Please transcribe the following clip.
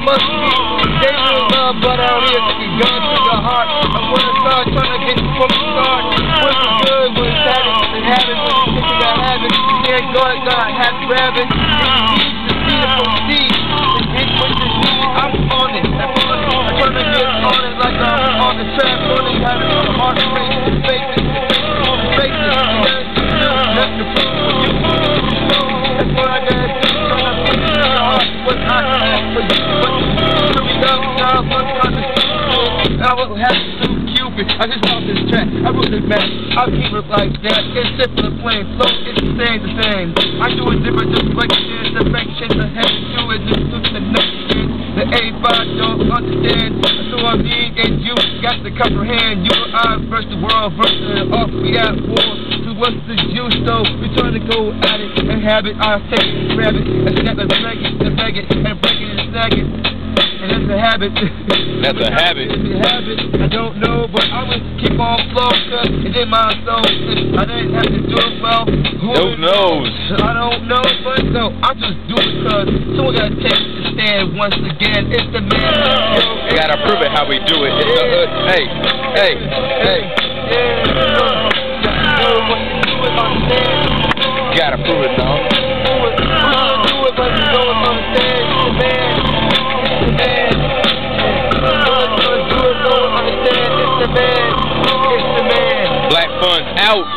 must be dangerous love, but taking guns to the heart. I wanna start trying to get you from the start. What's it good, what's habit, and habit, when you think you got habit, you can't go and got happy rabbit. If you need to see the get what you need. I'm on it. I will have to Cupid. I just lost this track. I wrote this back. I'll keep it like that. It's simple and plain. Flow is the same, the same. I do it different, this. The direction the head to it, just to the next thing. The A5 don't understand. So I mean, and you got to comprehend. You and I versus the world versus off. We at war. So what's the use though? We trying to go at it and have it. I take it, grab it, and snap it, beg it, and beg it, and break it and snag it. And that's a habit. That's a habit. It's a habit. I don't know, but I will keep on flowing, cause it's in my soul. I didn't have to do it well, who Who knows? I don't know, but no, I just do it cause someone gotta take the stand once again. It's the man. You gotta prove it how we do it. It's the hood. Hey, hey, hey. Yeah, You gotta prove it, though. Black out.